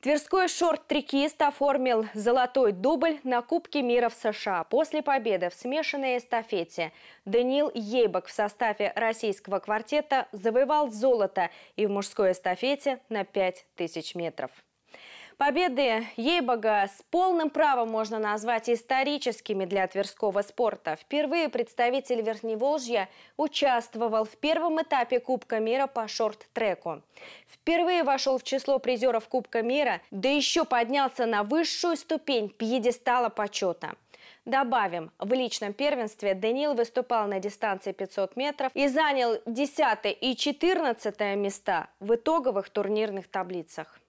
Тверской шорт-трекист оформил золотой дубль на Кубке мира в США после победы в смешанной эстафете. Даниил Ейбок в составе российского квартета завоевал золото и в мужской эстафете на 5000 метров. Победы Ейбога с полным правом можно назвать историческими для тверского спорта. Впервые представитель Верхневолжья участвовал в первом этапе Кубка мира по шорт-треку. Впервые вошел в число призеров Кубка мира, да еще поднялся на высшую ступень пьедестала почета. Добавим, в личном первенстве Даниил выступал на дистанции 500 метров и занял 10 и 14 места в итоговых турнирных таблицах.